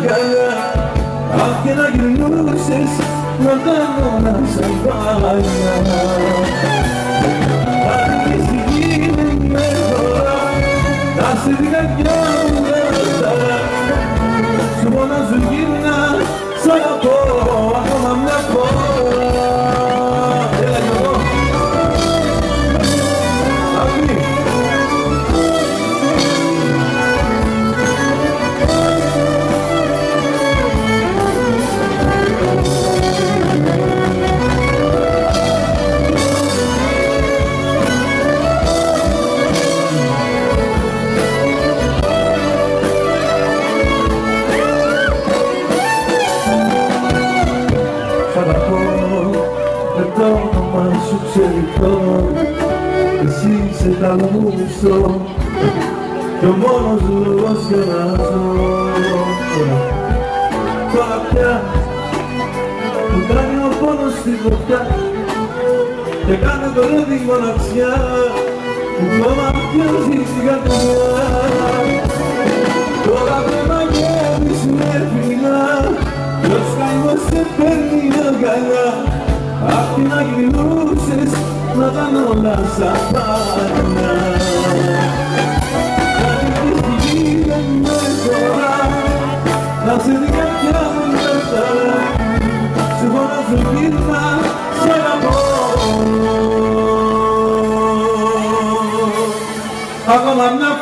αγκαλιά Αχ και να γυρνούσες να κάνω να σ' αγκαλιά Αν και στη γη με τώρα να σε την καρδιά όνομα σου ξεριτώ Εσύ είσαι τα μουσό και ο μόνος λόγος για να ζω. Τώρα πια μου κάνει ο πόνος στη φωτιά και κάνω το ρεύει μοναξιά που κόμμα πιάζει στην καρδιά Τώρα δεν μαγεύεις με φιλά Ποιος καημός σε παίρνει αγκαλιά Απ' να γυρνούσες να ήταν όλα σαν πάντα Κάτι τη γη δεν με να σε δει κάποια βλέτα Σου φωνάζω γύρνα σε ένα Ακόμα μια